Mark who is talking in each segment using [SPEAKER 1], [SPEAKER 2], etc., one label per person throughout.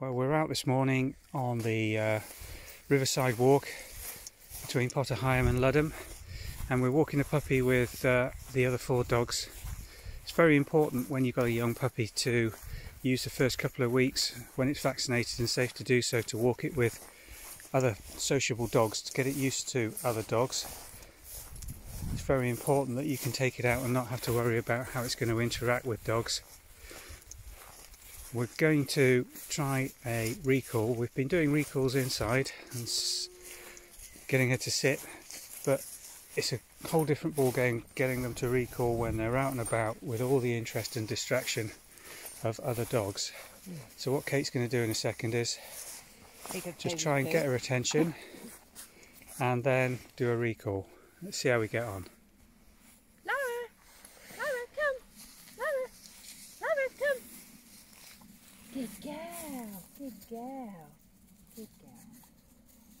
[SPEAKER 1] Well, we're out this morning on the uh, riverside walk between Potter Heigham and Ludham, and we're walking the puppy with uh, the other four dogs. It's very important when you've got a young puppy to use the first couple of weeks when it's vaccinated and safe to do so to walk it with other sociable dogs to get it used to other dogs. It's very important that you can take it out and not have to worry about how it's going to interact with dogs. We're going to try a recall. We've been doing recalls inside and getting her to sit, but it's a whole different ball game getting them to recall when they're out and about with all the interest and distraction of other dogs. So what Kate's going to do in a second is just try and get her attention and then do a recall. Let's see how we get on.
[SPEAKER 2] Good girl. Good girl. Good girl.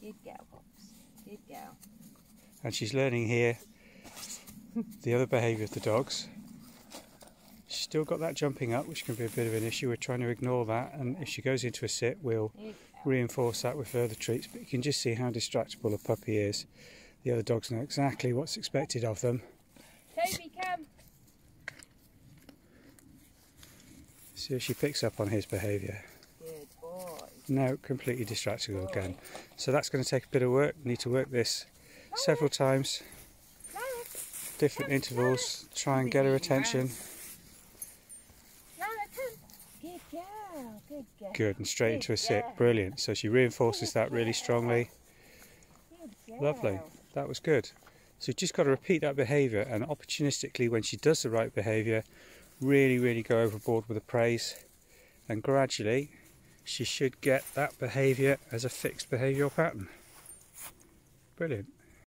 [SPEAKER 2] Good girl, Pops. Good girl.
[SPEAKER 1] And she's learning here the other behaviour of the dogs. She's still got that jumping up, which can be a bit of an issue. We're trying to ignore that, and if she goes into a sit, we'll reinforce that with further treats. But you can just see how distractible a puppy is. The other dogs know exactly what's expected of them. See if she picks up on his behaviour.
[SPEAKER 2] Good boy.
[SPEAKER 1] No, completely distractible again. So that's going to take a bit of work. Need to work this several times, different intervals, try and get her attention.
[SPEAKER 2] Good girl. Good girl.
[SPEAKER 1] Good, and straight into a sit. Brilliant. So she reinforces that really strongly. Lovely. That was good. So you've just got to repeat that behaviour and opportunistically, when she does the right behaviour, really, really go overboard with the praise, and gradually she should get that behaviour as a fixed behavioural pattern. Brilliant.